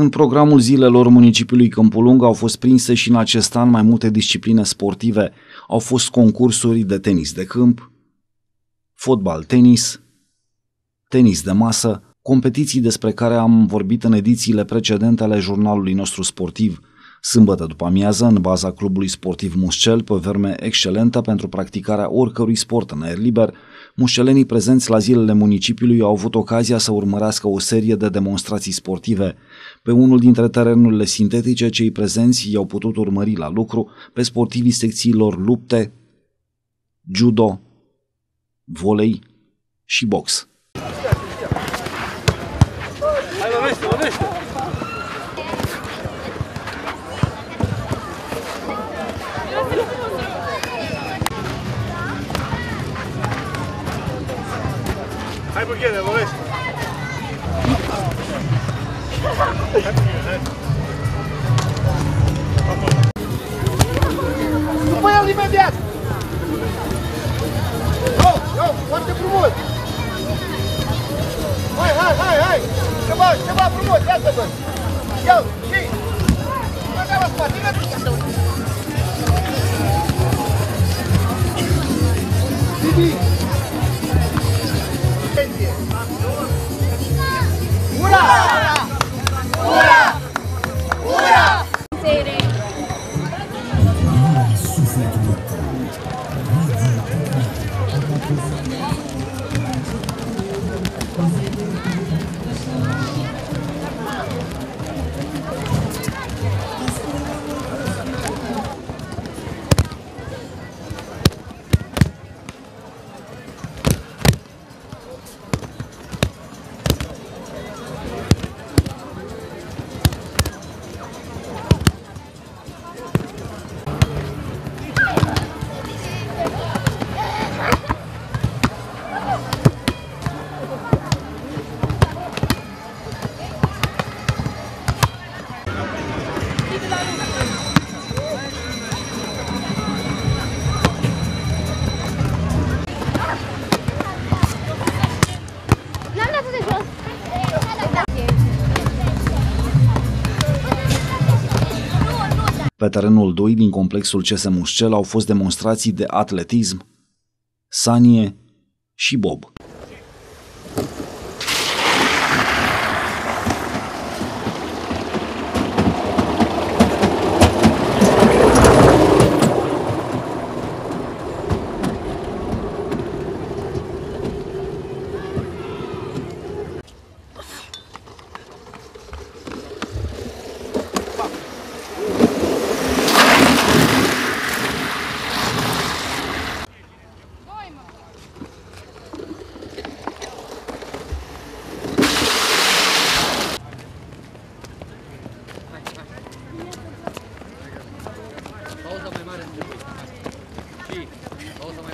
În programul zilelor municipiului Câmpulung au fost prinse și în acest an mai multe discipline sportive. Au fost concursuri de tenis de câmp, fotbal tenis, tenis de masă, competiții despre care am vorbit în edițiile precedente ale jurnalului nostru sportiv – Sâmbătă după amiază, în baza clubului sportiv Muscel, pe verme excelentă pentru practicarea oricărui sport în aer liber, mușcelenii prezenți la zilele municipiului au avut ocazia să urmărească o serie de demonstrații sportive. Pe unul dintre terenurile sintetice, cei prezenți i-au putut urmări la lucru pe sportivii secțiilor lupte, judo, volei și box. Hai, lovește, lovește! Hai Bughene, lovește! După el imediat! Yo, yo, foarte frumos! Hai, hai, hai, hai! Ceva, ceva frumos, ia să văd! Ia, și! Băga cura! Cura! Cura! Pe terenul 2 din complexul CS Mușcel au fost demonstrații de atletism, sanie și bob.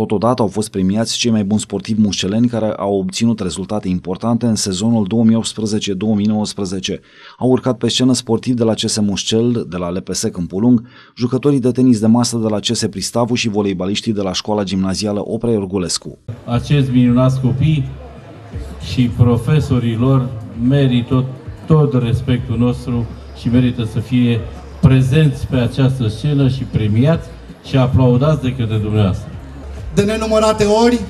Totodată au fost premiați cei mai buni sportivi mușceleni care au obținut rezultate importante în sezonul 2018-2019. Au urcat pe scenă sportivi de la CS Mușcel, de la LPS Câmpulung, jucătorii de tenis de masă de la CS Pristavu și voleibaliștii de la școala gimnazială Oprea Iorgulescu. Acești minunați copii și profesorii lor merită tot, tot respectul nostru și merită să fie prezenți pe această scenă și premiați și aplaudați de către dumneavoastră de nenumărate ori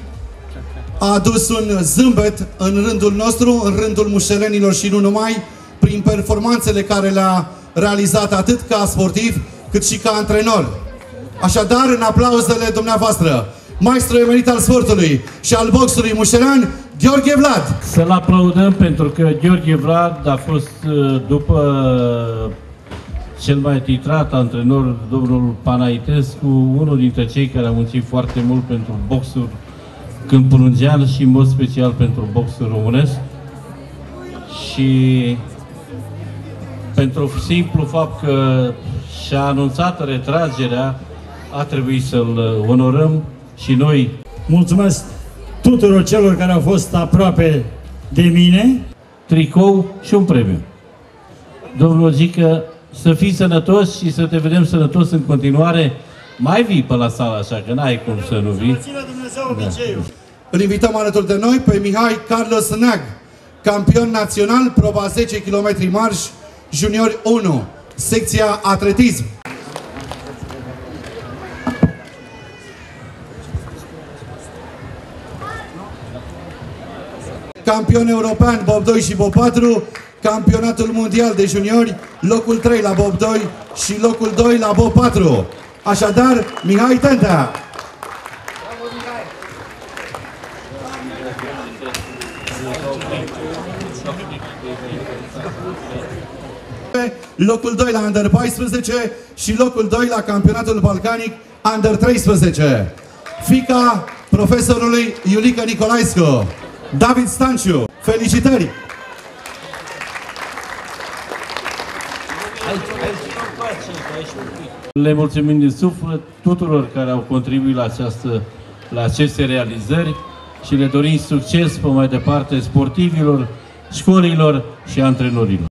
a adus un zâmbet în rândul nostru, în rândul mușelenilor și nu numai, prin performanțele care le-a realizat atât ca sportiv, cât și ca antrenor. Așadar, în aplauzele dumneavoastră, maestru emerit al sportului și al boxului mușelan, Gheorghe Vlad. Să-l aplaudăm pentru că Gheorghe Vlad a fost uh, după cel mai titrat antrenor, domnul Panaitescu, unul dintre cei care au muncit foarte mult pentru boxul câmpulungean și în mod special pentru boxul românesc. Și pentru simplu fapt că și-a anunțat retragerea, a trebuit să-l onorăm și noi. Mulțumesc tuturor celor care au fost aproape de mine. Tricou și un premiu. Domnul Gică, să fii sănătos și să te vedem sănătos în continuare. Mai vii pe la sală, așa că n-ai cum să nu vii. Ține Dumnezeu obiceiul. Îl invităm alături de noi pe Mihai Carlos Neag, campion național, proba 10 km marș, junior 1, secția atletism. Campion european Bob 2 și Bob 4, campionatul mondial de juniori, locul 3 la Bob 2 și locul 2 la Bob 4. Așadar, Mihai Tentea. locul 2 la Under 14 și locul 2 la campionatul balcanic Under 13. Fica profesorului Iulica Nicolaescu, David Stanciu. Felicitări! Le mulțumim din suflet tuturor care au contribuit la, această, la aceste realizări și le dorim succes pe mai departe sportivilor, școlilor și antrenorilor.